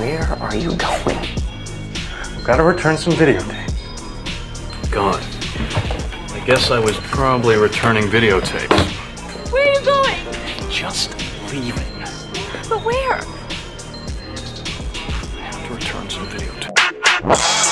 Where are you going? I've got to return some videotapes. God. I guess I was probably returning videotapes. Where are you going? Just leaving. But where? I have to return some videotapes.